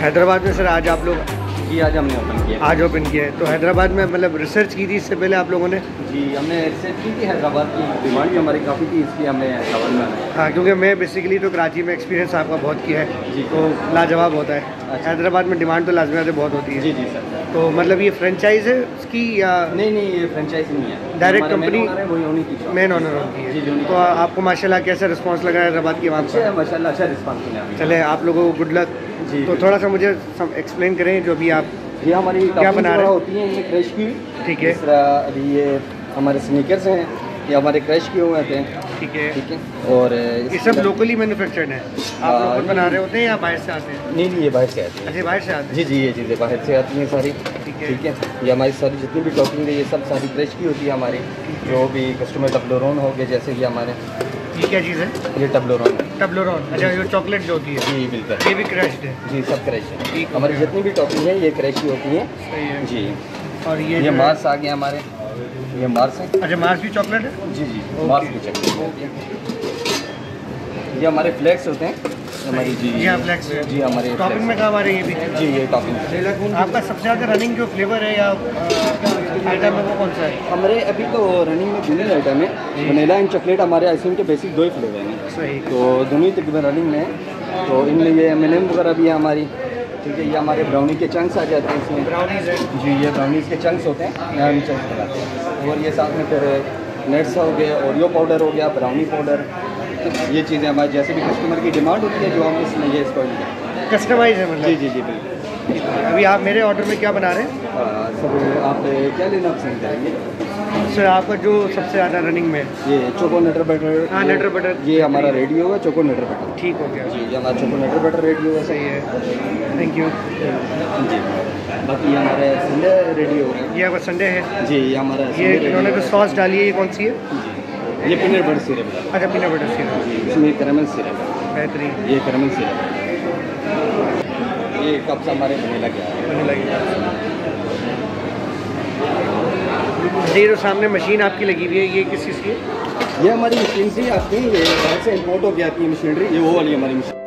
हैदराबाद में सर आज आप लोग जी आज हमने ओपन किया। आज ओपन किया है। तो हैदराबाद में मतलब रिसर्च की थी इससे पहले आप लोगों ने? जी हमने रिसर्च की थी हैदराबाद की। डिमांड भी हमारी काफ़ी थी इसलिए हमने हैदराबाद में हाँ क्योंकि मैं बेसिकली तो कराची में एक्सपीरियंस आपका बहुत किया है। जी तो लाजवाब होता है। अच्छा। हैदराबाद में डिमांड तो लाजमी बहुत होती है। जी जी सर। तो मतलब ये फ्रेंचाइज है उसकी या नहीं नहीं ये फ्रेंचाइज नहीं है। डायरेक्ट वही की shop। मेन ऑनर होती है। तो आपको माशाल्लाह कैसा रिस्पांस लगा है हैदराबाद की आवाम अच्छा का है माशाल्लाह अच्छा रिस्पांस मिला चले आप लोगों को गुड लक जी तो थोड़ा सा मुझे एक्सप्लेन करें जो भी आप ये हमारी क्या बना रहे होती हैं ये क्रश की। ठीक है। अभी ये हमारे स्नीकर्स हैं ये हमारे क्रश किए हुए थे ठीक है। ठीक है। और ये सब लोकली मैन्युफैक्चर्ड है। आप हाँ, लोग बना रहे होते हैं या बाहर से आते हैं? नहीं नहीं ये बाहर से आती है। अच्छा बाहर से आते हैं। जी जी ये चीज़ें बाहर से आती हैं सारी। ठीक है। ठीक है ये हमारी सारी जितनी भी टॉपिंग है ये सब सारी फ्रेश की होती है हमारी। जो भी कस्टमर टब्लोरोन हो गए जैसे कि हमारे। ये क्या चीज़ है? ये टब्लोरोन है। टब्लोरॉन अच्छा ये चॉकलेट जो होती है। जी बिल्कुल ये भी क्रश्ड है। जी सब क्रैश है। हमारी जितनी भी टॉपिंग है ये क्रैश की होती है। जी। और ये ये है- मार्स आ गया हमारे। ये मार्स है। अच्छा मार्स भी चॉकलेट है? जी जी मार्स की चटनी ये हमारे फ्लैक्स होते हैं। हमारी जी जी हाँ फ्लैक्स जी हमारे टॉपिंग में। कहाँ आ रही है भी? जी ये टॉपिंग। आपका सबसे ज़्यादा रनिंग जो फ्लेवर है या आइटम है वो कौन सा है? हमारे अभी तो रनिंग में दोनों आइटम है। वनीला एंड चॉकलेट हमारे आइसक्रीम के बेसिक दो ही फ्लेवर हैं। सही। तो दोनों ही तकरीबन रनिंग में है। तो इनमें ये एम वगैरह भी है हमारी। ठीक है ये हमारे ब्राउनी के चंक्स आ जाते हैं इसमें। ब्राउनीज जी ये ब्राउनीज के चंक्स होते हैं। हम चंक्स लगाते हैं। और ये साथ में फिर नट्स हो गए ओरियो पाउडर हो गया ब्राउनी पाउडर ये चीज़ें हमारी जैसे भी कस्टमर की डिमांड होती है जो हम इसमें ये इसको कस्टमाइज है। जी मतलब। जी जी बिल्कुल। अभी आप मेरे ऑर्डर में क्या बना रहे हैं? आ, आप क्या लेना पसंद करेंगे? सर आपका जो सबसे ज़्यादा रनिंग में। ये चोको नटर बटर हाँ, नटर बटर। ये हमारा रेडियो है चोको नटर बटर ठीक हो गया। जी हमारा चोको नटर बटर रेडियो है सही है। थैंक यू जी बाकी हमारा संडे रेडियो है ये आपका संडे है। जी ये हमारा ये इन्होंने जो सॉस डाली है ये कौन सी है? ये पीनट बटर सिरप अच्छा पीनट बटर सिरप इसमें कैरमल सिरप है। बेहतरीन। ये कैरमल सिरप ये कप्स हमारे वनीला के बने होने लगी ये जो सामने मशीन आपकी लगी हुई है ये किस चीज़ की ये हमारी मशीन से आपकी आती है ये बाहर से इम्पोर्ट हो गया आपकी मशीनरी ये वो वाली हमारी मशीन